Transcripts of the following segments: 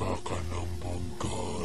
Bangka ka ng bangkay.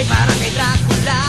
y para mi Drácula.